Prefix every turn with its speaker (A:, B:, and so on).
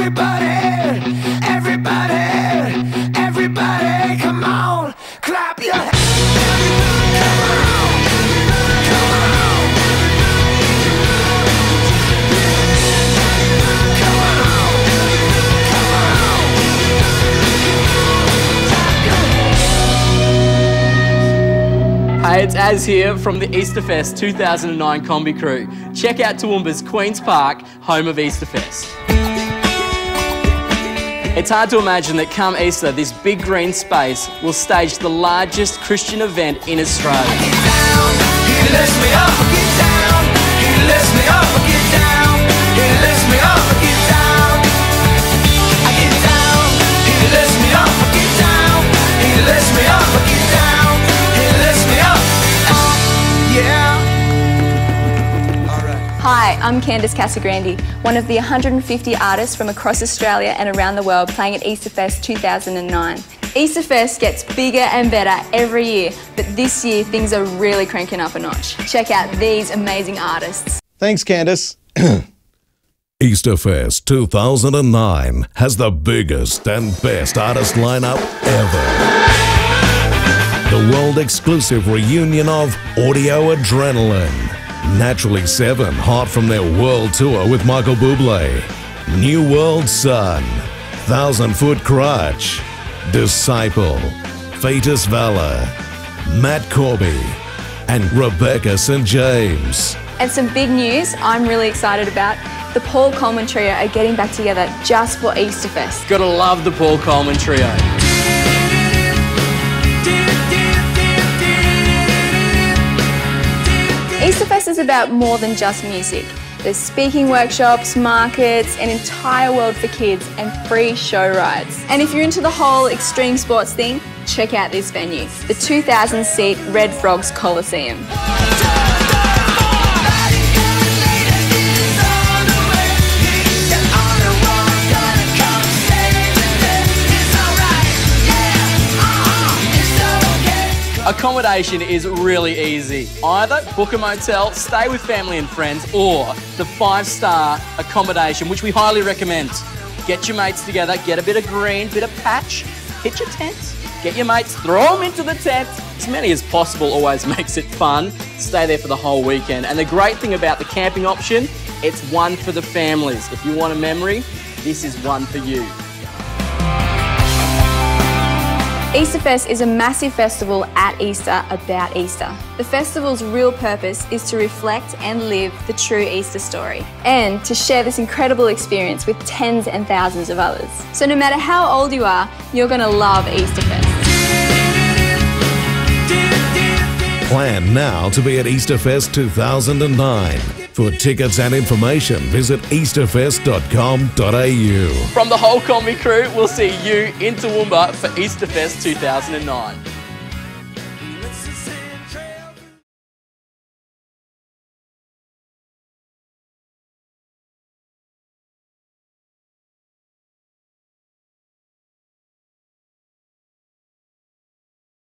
A: Everybody, everybody, everybody, come on, clap your hands. Come on, come on. Come on, come on. Clap your hands.
B: Hey, it's Az here from the Easterfest 2009 Kombi Crew. Check out Toowoomba's Queen's Park, home of Easterfest. It's hard to imagine that come Easter, this big green space will stage the largest Christian event in Australia.
C: I'm Candice Casagrande, one of the 150 artists from across Australia and around the world playing at Easterfest 2009. Easterfest gets bigger and better every year, but this year things are really cranking up a notch. Check out these amazing artists.
D: Thanks, Candice.
E: Easterfest 2009 has the biggest and best artist lineup ever. The world exclusive reunion of Audio Adrenaline. Naturally 7 hot from their world tour with Michael Bublé. New World Son. Thousand Foot Krutch. Disciple. Fetus Valor. Matt Corby. And Rebecca St. James.
C: And some big news I'm really excited about. The Paul Coleman Trio are getting back together just for Easterfest.
B: Gotta love the Paul Coleman Trio.
C: Easterfest is about more than just music. There's speaking workshops, markets, an entire world for kids, and free show rides. And if you're into the whole extreme sports thing, check out this venue, the 2,000 seat Red Frogs Coliseum.
B: Accommodation is really easy. Either book a motel, stay with family and friends, or the five star accommodation, which we highly recommend. Get your mates together, get a bit of green, bit of patch, hit your tent, get your mates, throw them into the tent. As many as possible always makes it fun. Stay there for the whole weekend. And the great thing about the camping option, it's one for the families. If you want a memory, this is one for you.
C: Easterfest is a massive festival at Easter about Easter. The festival's real purpose is to reflect and live the true Easter story and to share this incredible experience with tens and thousands of others. So, no matter how old you are, you're going to love Easterfest.
E: Plan now to be at Easterfest 2009. For tickets and information, visit easterfest.com.au.
B: From the whole Kombi crew, we'll see you in Toowoomba for Easterfest 2009.